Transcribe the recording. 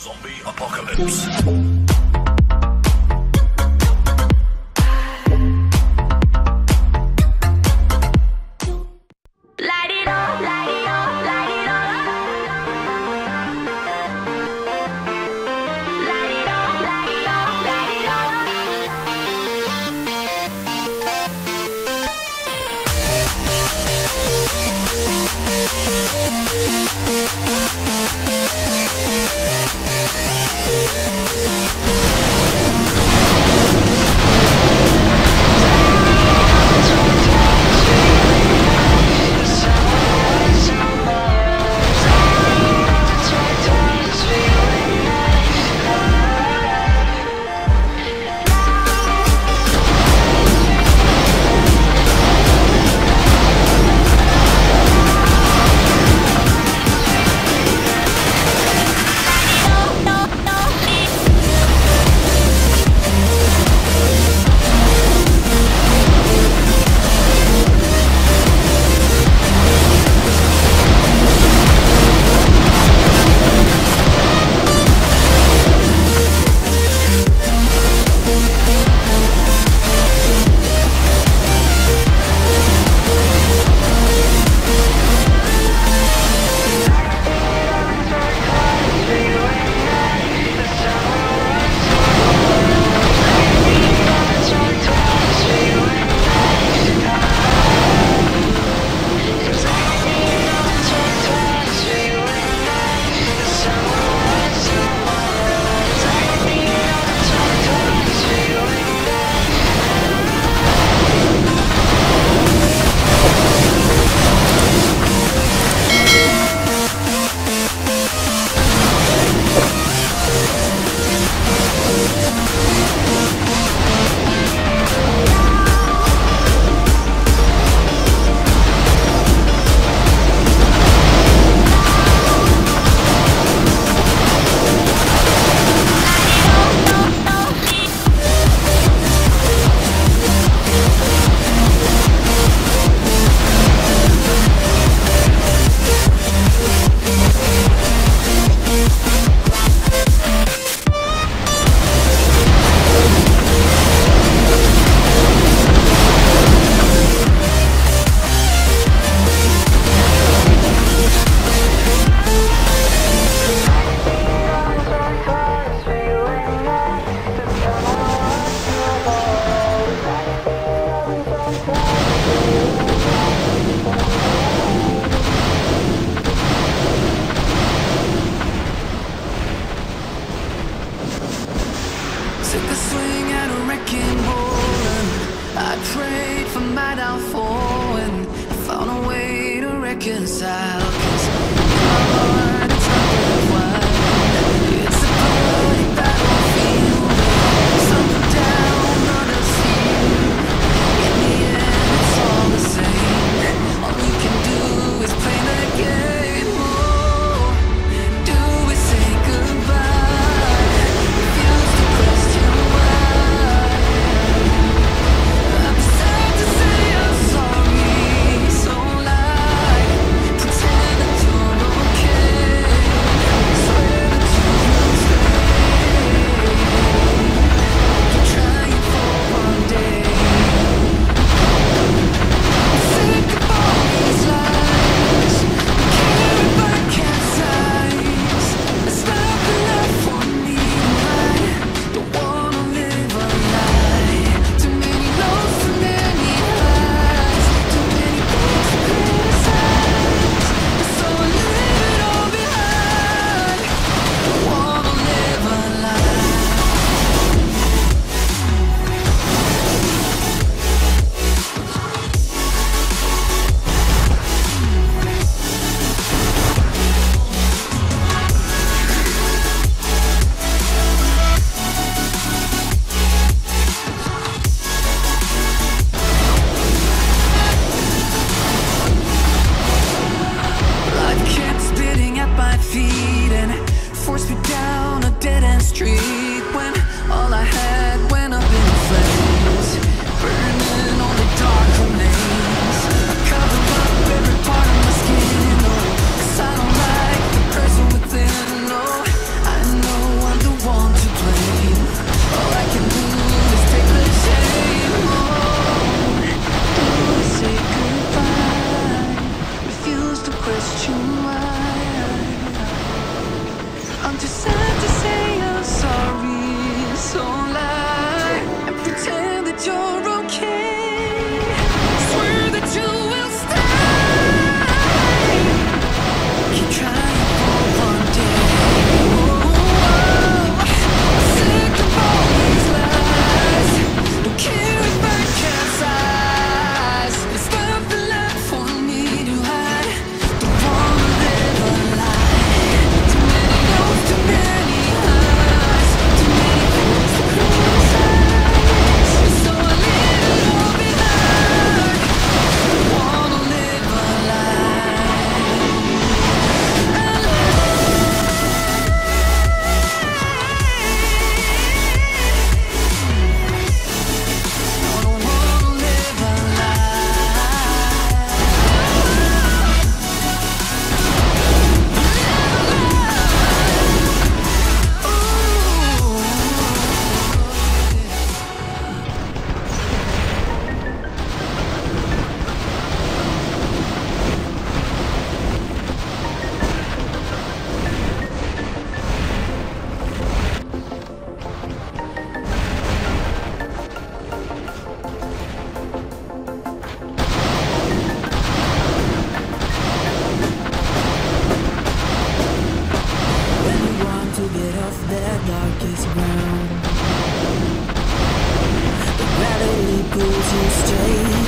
Zombie Apocalypse. to get off their darkest ground. The gravity pulls you straight.